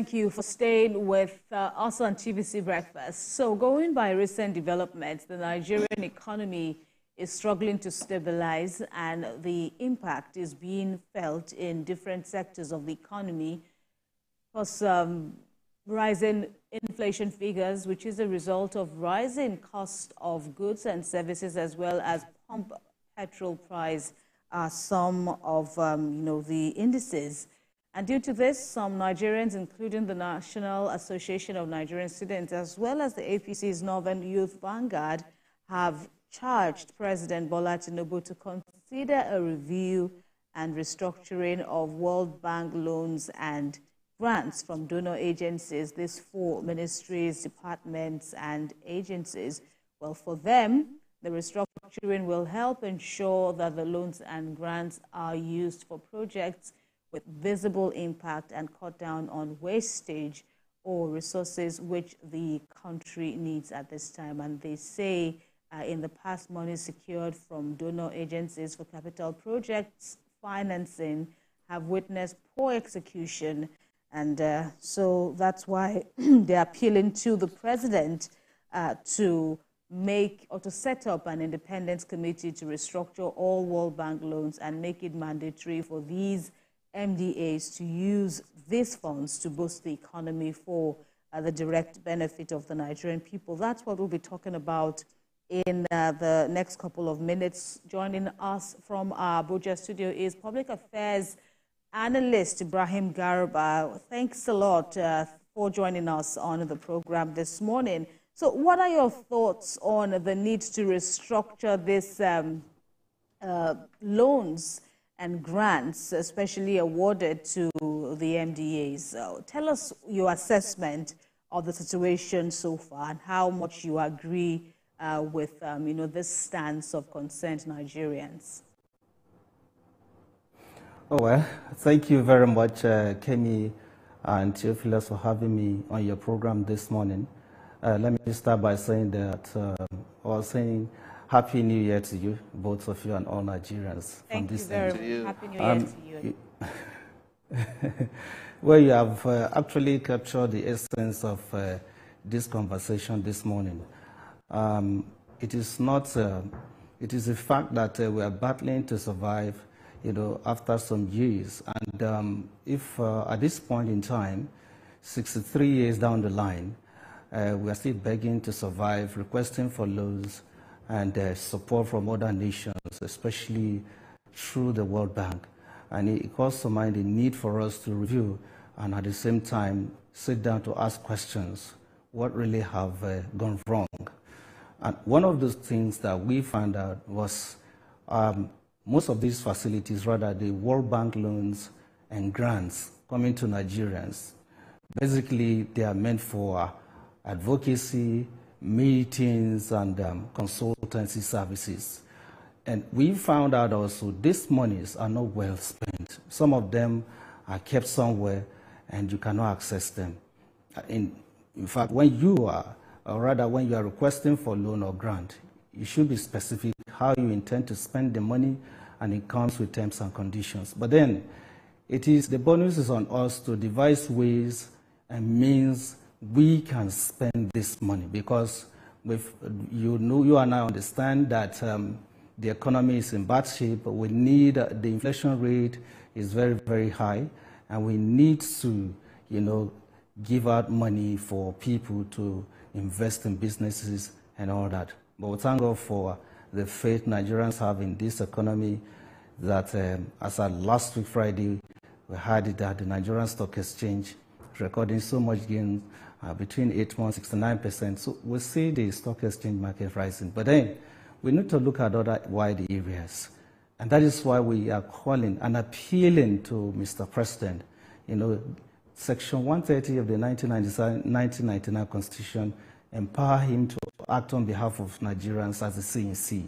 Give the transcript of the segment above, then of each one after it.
Thank you for staying with uh, us on TVC Breakfast. So, going by recent developments, the Nigerian economy is struggling to stabilize, and the impact is being felt in different sectors of the economy. Plus, um, rising inflation figures, which is a result of rising cost of goods and services, as well as pump petrol price, are some of um, you know the indices. And due to this, some Nigerians, including the National Association of Nigerian Students, as well as the APC's Northern Youth Vanguard, have charged President Bola Tinubu to consider a review and restructuring of World Bank loans and grants from donor agencies, these four ministries, departments, and agencies. Well, for them, the restructuring will help ensure that the loans and grants are used for projects with visible impact and cut down on wastage or resources which the country needs at this time. And they say uh, in the past, money secured from donor agencies for capital projects financing have witnessed poor execution. And uh, so that's why they're appealing to the president uh, to make or to set up an independent committee to restructure all World Bank loans and make it mandatory for these MDAs to use these funds to boost the economy for uh, the direct benefit of the Nigerian people. That's what we'll be talking about in uh, the next couple of minutes. Joining us from our Abuja studio is Public Affairs Analyst Ibrahim Garba. Thanks a lot uh, for joining us on the program this morning. So, what are your thoughts on the need to restructure these um, uh, loans and grants, especially awarded to the MDAs? So tell us your assessment of the situation so far and how much you agree uh, with um, you know, this stance of concerned Nigerians. Oh, well, thank you very much, uh, Kemi and Theophilus, for having me on your program this morning. Uh, let me start by saying that, uh, or saying Happy New Year to you, both of you and all Nigerians. Thank from you very much. Happy New Year um, to you. you well, you have uh, actually captured the essence of uh, this conversation this morning. Um, it is not, uh, it is a fact that uh, we are battling to survive, you know, after some years. And um, if uh, at this point in time, 63 years down the line, uh, we are still begging to survive, requesting for loans and uh, support from other nations, especially through the World Bank. And it calls to mind the need for us to review and at the same time sit down to ask questions. What really have uh, gone wrong? And one of those things that we found out was um, most of these facilities, rather the World Bank loans and grants coming to Nigerians, basically they are meant for advocacy, meetings, and um, consultancy services. And we found out also these monies are not well spent. Some of them are kept somewhere and you cannot access them. In, in fact, when you are or rather when you are requesting for loan or grant, you should be specific how you intend to spend the money and it comes with terms and conditions. But then it is the bonus is on us to devise ways and means we can spend this money because you know you and I understand that um, the economy is in bad shape. We need uh, the inflation rate is very very high, and we need to you know give out money for people to invest in businesses and all that. But thank God for the faith Nigerians have in this economy that um, as at last week Friday, we heard that the Nigerian Stock Exchange recording so much gain uh, between 8 months, 69%. So we see the stock exchange market rising. But then we need to look at other wide areas. And that is why we are calling and appealing to Mr. President, you know, Section 130 of the 1999 Constitution empower him to act on behalf of Nigerians as the CNC.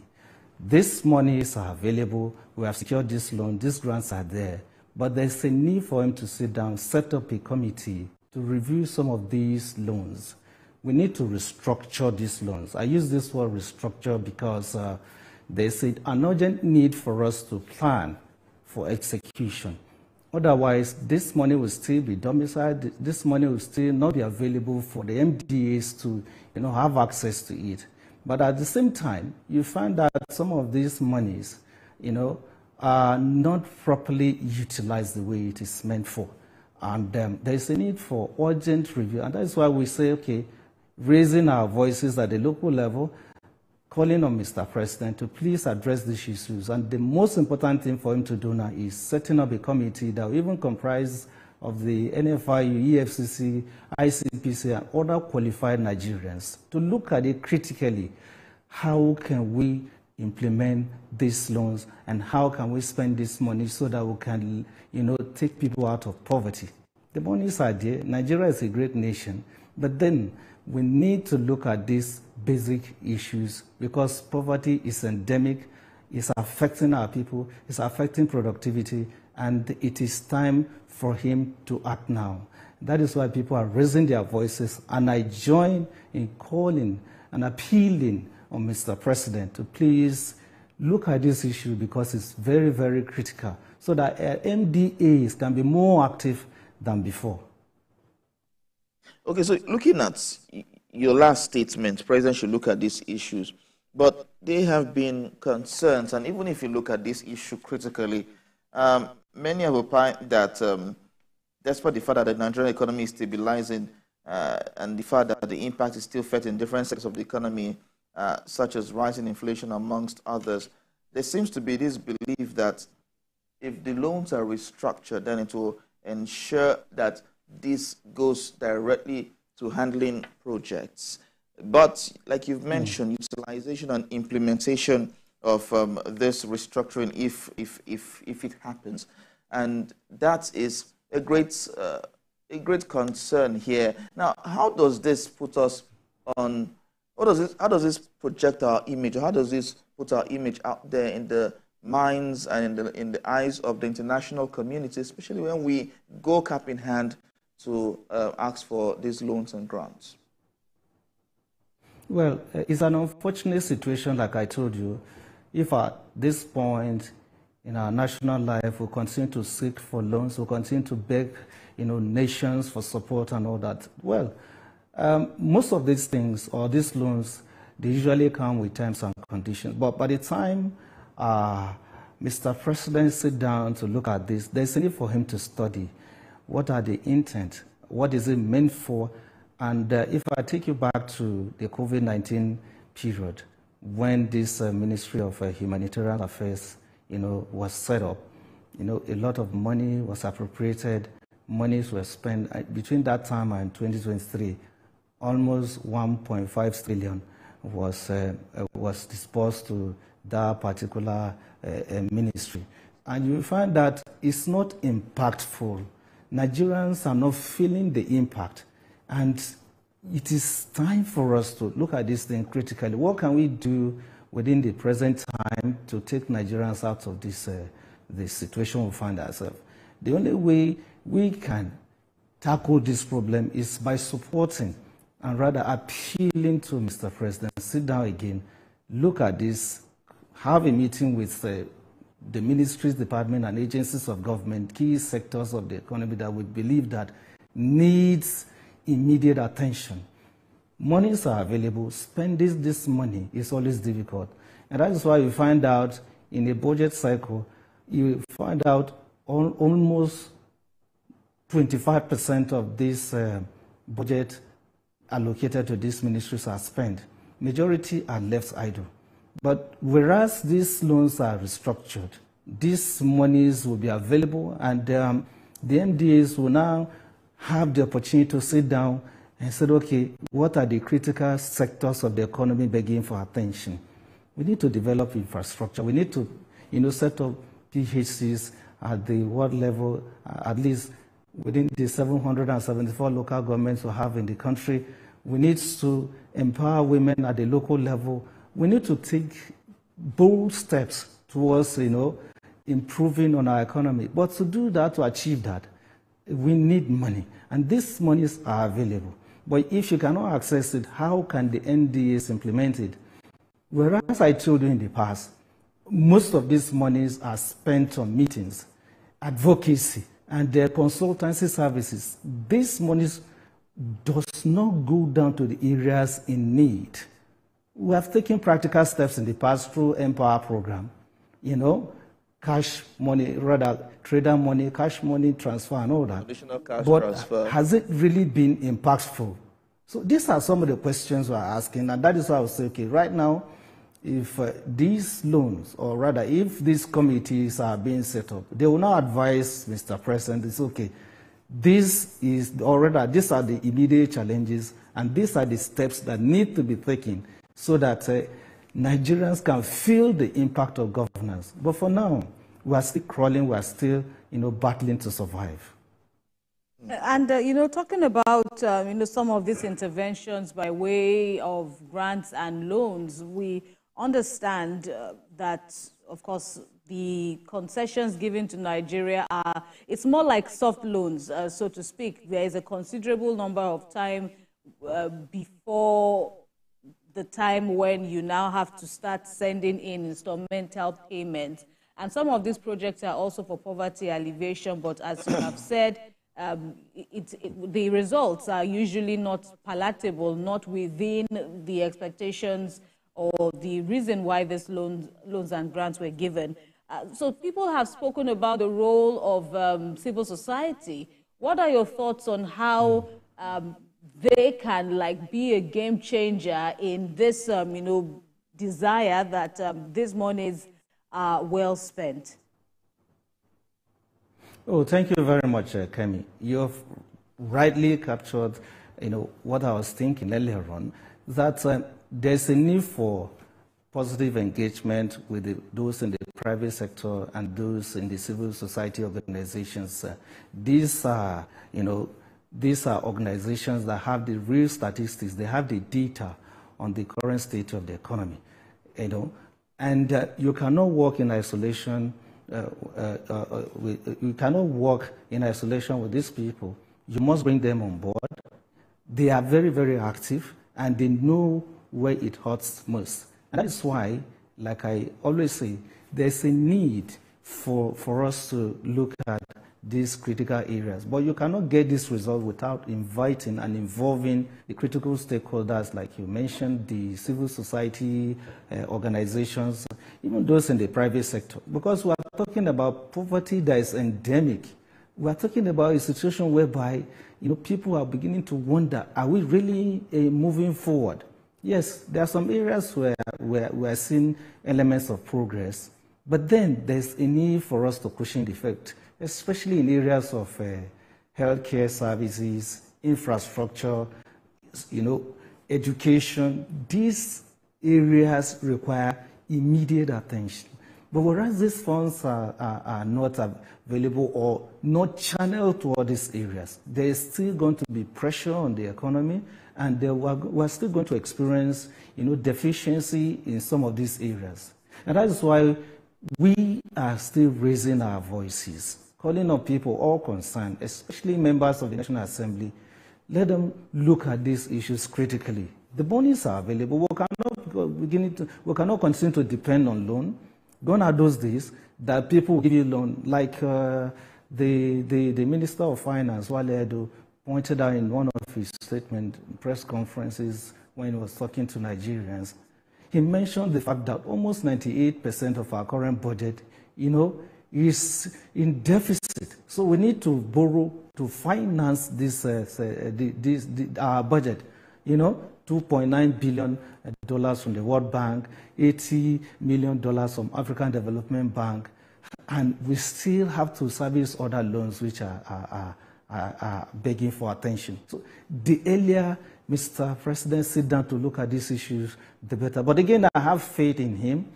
These monies are available. We have secured this loan. These grants are there. But there's a need for him to sit down, set up a committee to review some of these loans. We need to restructure these loans. I use this word restructure because uh, there's an urgent need for us to plan for execution. Otherwise, this money will still be domiciled. This money will still not be available for the MDAs to, you know, have access to it. But at the same time, you find that some of these monies, you know, are not properly utilized the way it is meant for. And um, there's a need for urgent review. And that's why we say, okay, raising our voices at the local level, calling on Mr. President to please address these issues. And the most important thing for him to do now is setting up a committee that will even comprise of the NFIU, EFCC, ICPC, and other qualified Nigerians to look at it critically. How can we implement these loans and how can we spend this money so that we can, you know, take people out of poverty? The monies are there. Nigeria is a great nation, but then we need to look at these basic issues because poverty is endemic, it's affecting our people, it's affecting productivity, and it is time for him to act now. That is why people are raising their voices, and I join in calling and appealing Mr. President to please look at this issue because it's very, very critical so that uh, MDAs can be more active than before. Okay, so looking at your last statement, President should look at these issues, but there have been concerns, and even if you look at this issue critically, um, many have opined that um, despite the fact that the Nigerian economy is stabilizing uh, and the fact that the impact is still felt in different sectors of the economy, uh, such as rising inflation amongst others, there seems to be this belief that if the loans are restructured, then it will ensure that this goes directly to handling projects. But like you've mentioned, mm. utilization and implementation of um, this restructuring, if, if, if, if it happens, and that is a great, uh, a great concern here. Now, how does this put us on, what does this, how does this project our image, how does this put our image out there in the minds and in the, in the eyes of the international community, especially when we go cap in hand to uh, ask for these loans and grants? Well, it's an unfortunate situation, like I told you. If at this point in our national life, we continue to seek for loans, we continue to beg, you know, nations for support and all that. Well, um, most of these things or these loans, they usually come with terms and conditions. But by the time uh, Mr. President sit down to look at this, there's a need for him to study what are the intent, what is it meant for, and uh, if I take you back to the COVID-19 period, when this uh, Ministry of uh, Humanitarian Affairs you know, was set up. You know, a lot of money was appropriated, monies were spent uh, between that time and 2023. Almost 1.5 trillion was uh, uh, was disbursed to that particular uh, uh, ministry, and you find that it's not impactful. Nigerians are not feeling the impact, and it is time for us to look at this thing critically. What can we do within the present time to take Nigerians out of this, uh, this situation we find ourselves. The only way we can tackle this problem is by supporting and rather appealing to Mr. President, sit down again, look at this, have a meeting with uh, the ministries, department, and agencies of government, key sectors of the economy that we believe that needs immediate attention monies are available, spending this money is always difficult. And that is why you find out in a budget cycle, you find out almost 25% of this uh, budget allocated to these ministries are spent. Majority are left idle. But whereas these loans are restructured, these monies will be available and um, the MDAs will now have the opportunity to sit down and said, okay, what are the critical sectors of the economy begging for attention? We need to develop infrastructure. We need to, you know, set up PHCs at the world level, at least within the 774 local governments we have in the country. We need to empower women at the local level. We need to take bold steps towards, you know, improving on our economy. But to do that, to achieve that, we need money. And these monies are available. But if you cannot access it, how can the MDAs implement it? Whereas I told you in the past, most of these monies are spent on meetings, advocacy, and their consultancy services, this money does not go down to the areas in need. We have taken practical steps in the past through N-Power program, you know, cash money, rather trader money, cash money transfer and all that. Additional cash but transfer. has it really been impactful? So these are some of the questions we're asking, and that is why I was saying, okay, right now, if uh, these loans, or rather, if these committees are being set up, they will now advise Mr. President, it's okay, this is, or rather, these are the immediate challenges, and these are the steps that need to be taken so that uh, Nigerians can feel the impact of governance. But for now, we are still crawling, we are still, you know, battling to survive. And, uh, you know, talking about, um, you know, some of these interventions by way of grants and loans, we understand uh, that, of course, the concessions given to Nigeria are, it's more like soft loans, uh, so to speak. There is a considerable number of time uh, before the time when you now have to start sending in instrumental payments. And some of these projects are also for poverty alleviation, but as you have said, um, it, it, the results are usually not palatable, not within the expectations or the reason why these loans, loans and grants were given. Uh, so people have spoken about the role of um, civil society. What are your thoughts on how um, they can like be a game changer in this, um, you know, desire that um, these monies are well spent? Oh, thank you very much, uh, Kemi. You've rightly captured, you know, what I was thinking earlier on, that uh, there's a need for positive engagement with the, those in the private sector and those in the civil society organizations. Uh, these are, you know, these are organizations that have the real statistics, they have the data on the current state of the economy, you know, and uh, you cannot work in isolation. Uh, uh, uh you cannot work in isolation with these people. You must bring them on board. They are very, very active, and they know where it hurts most. And that is why, like I always say, there's a need for, for us to look at these critical areas. But you cannot get this result without inviting and involving the critical stakeholders, like you mentioned, the civil society uh, organizations, even those in the private sector. Because we are talking about poverty that is endemic. We are talking about a situation whereby you know, people are beginning to wonder, are we really uh, moving forward? Yes, there are some areas where, we are seeing elements of progress, but then there's a need for us to cushion the effect especially in areas of uh, healthcare services, infrastructure, you know, education. These areas require immediate attention. But whereas these funds are, are, are, not available or not channeled toward these areas, there is still going to be pressure on the economy and we're, we're still going to experience you know, deficiency in some of these areas. And that is why we are still raising our voices calling on people, all concerned, especially members of the National Assembly, let them look at these issues critically. The bonies are available. We cannot, begin to, we cannot continue to depend on loan. Are those days that people give you loan, like uh, the, the, the Minister of Finance, Wale Edun, pointed out in one of his statement press conferences when he was talking to Nigerians. He mentioned the fact that almost 98% of our current budget, you know, is in deficit. So we need to borrow to finance this, uh, uh this, this our budget. You know, 2.9 billion dollars from the World Bank, 80 million dollars from African Development Bank, and we still have to service other loans which are, are, are, are begging for attention. So the earlier Mr. President sit down to look at these issues, the better. But again, I have faith in him.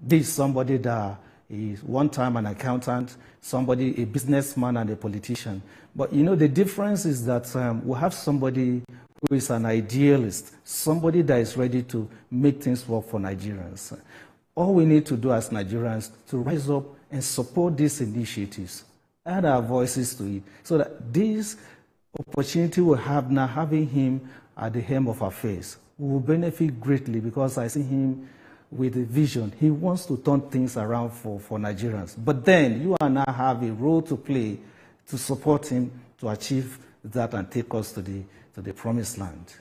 This is somebody that is one time an accountant, somebody, a businessman and a politician. But you know, the difference is that um, we have somebody who is an idealist, somebody that is ready to make things work for Nigerians. All we need to do as Nigerians to rise up and support these initiatives, add our voices to it, so that this opportunity we have now having him at the helm of affairs will benefit greatly because I see him with a vision. He wants to turn things around for, for Nigerians. But then you and I have a role to play to support him to achieve that and take us to the, to the promised land.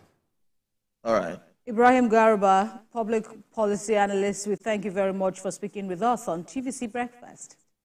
All right. Ibrahim Garba, public policy analyst, we thank you very much for speaking with us on TVC Breakfast.